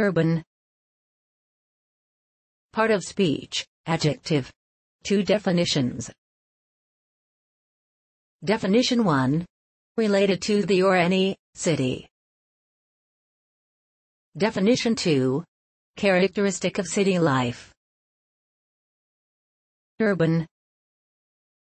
Urban. Part of speech, adjective. Two definitions. Definition 1. Related to the or any city. Definition 2. Characteristic of city life. Urban